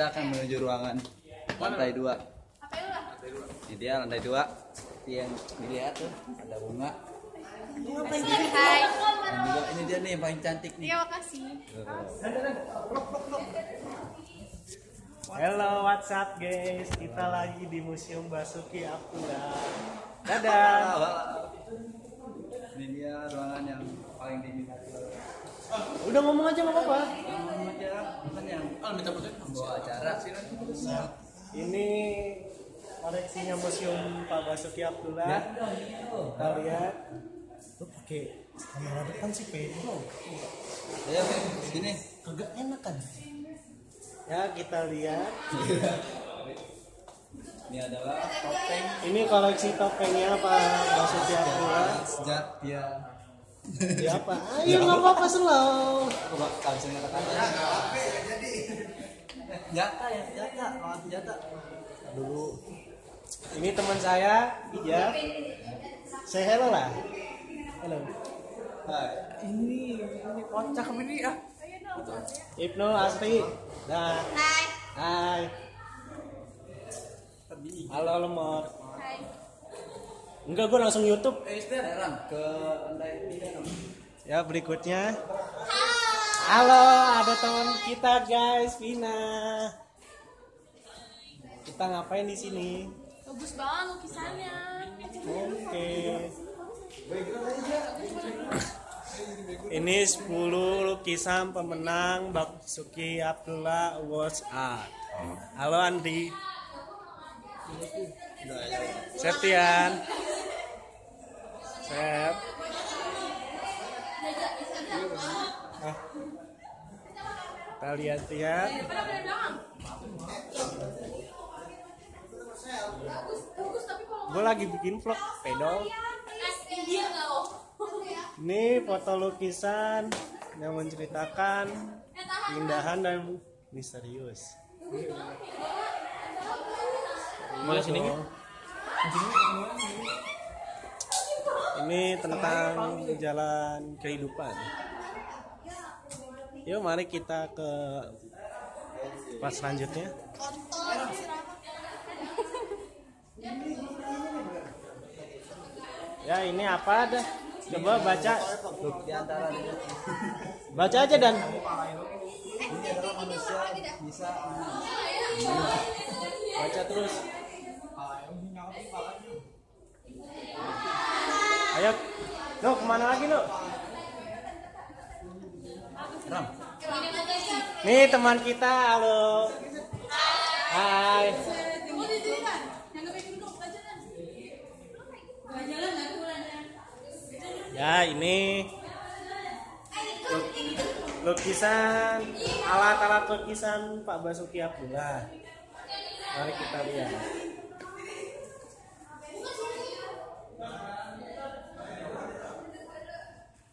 kita akan menuju ruangan lantai dua ini dia lantai dua Seperti yang dilihat tuh ada bunga Hai. juga ini dia nih yang paling cantik nih Terima kasih. Hello, what's up guys? Kita lagi di Museum Basuki Abdullah. Dadah. ini dia ruangan yang paling diminati Udah ngomong aja nggak apa-apa. Yang aja bukan yang bawa acara sih Ini koleksinya Museum Pak Basuki Abdullah. Ya. Kita lihat. Lu pakai kamera depan sih pedo. ya sini Kagak enak kan? Ya kita lihat. ini adalah topeng Ini koleksi topengnya Pak Basuki Abdullah. sejak dia Ya apa? Ayo nggak apa-apa slow. coba kalau bisa mengatakan senjata ya senjata lawan senjata. Dulu. Ini teman saya Ija. Saya hello lah. Halo Hai. ini ini kocak ini ah. Ibnu Asri. Dah. Hai. hai. Halo lemot. Hai. enggak gue langsung YouTube. Eh ke ya berikutnya halo ada teman kita guys Vina kita ngapain di sini Bagus banget lukisannya. Oke. Ini 10 lukisan pemenang Basuki Abdullah Awards Art. Halo Andi. Septian. Sep. Ah. Kita lihat-lihat. Gue lagi bikin vlog oh. Ini foto lukisan yang menceritakan keindahan dan misterius. Boleh sini Ini tentang jalan kehidupan. Yuk mari kita ke pas selanjutnya. Ya ini apa ada? Coba baca, di antara dia baca aja dan ini adalah manusia bisa baca terus. Ayo, lo ke mana lagi lo? Ram Nih teman kita, halo. Hai. Ya ini luk- lukisan alat-alat lukisan Pak Basuki Abdullah. Mari kita lihat.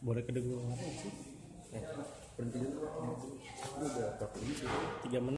Boleh kedengeran sih? berhenti dulu Tiga menit.